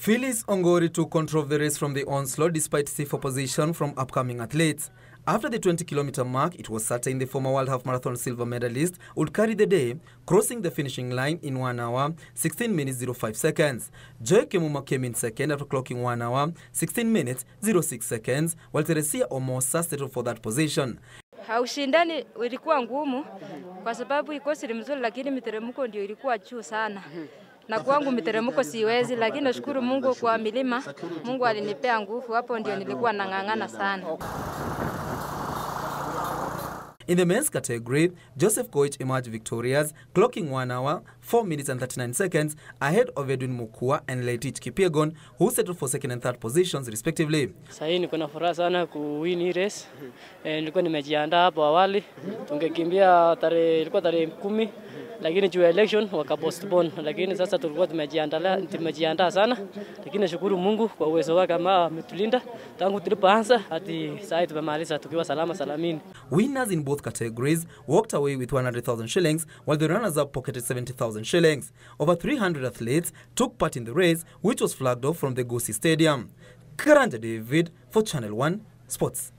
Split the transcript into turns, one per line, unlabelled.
Phyllis Ongori took control of the race from the onslaught despite stiff opposition from upcoming athletes. After the 20 kilometer mark, it was certain the former World Half Marathon silver medalist would carry the day, crossing the finishing line in 1 hour 16 minutes 05 seconds. Joy Kemuma came in second after clocking 1 hour 16 minutes 06 seconds, while Teresia Omosa settled for that position.
Ushindani ilikuwa ngumu kwa sababu ikosi ni mzuri, lakini miteremko ndio ilikuwa juu sana na kwangu miteremko siwezi, lakini nashukuru Mungu kwa milima. Mungu alinipea nguvu, hapo ndio nilikuwa nang'ang'ana sana.
In the men's category, Joseph Koich emerged victorious, clocking 1 hour, 4 minutes and 39 seconds ahead of Edwin Mukua and Leitich Kipiegon, who settled for second and third positions respectively.
Sahii niko na furaha sana kuwin hii race. Eh, nilikuwa nimejiandaa hapo awali, tungekimbia tarehe ilikuwa tarehe kumi lakini juu ya election waka postpone, lakini sasa tulikuwa tumejiandaa tumejiandaa sana, lakini nashukuru Mungu kwa uwezo wake ambao ametulinda tangu tulipoanza hadi sasa tumemaliza tukiwa salama salamini.
Winners in both categories walked away with 100,000 shillings, while the runners-up pocketed 70,000 shillings. Over 300 athletes took part in the race, which was flagged off from the Gusii Stadium. Karanja David for Channel 1 Sports.